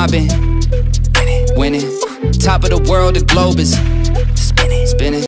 mobbing, winning. Top of the world, the globe is.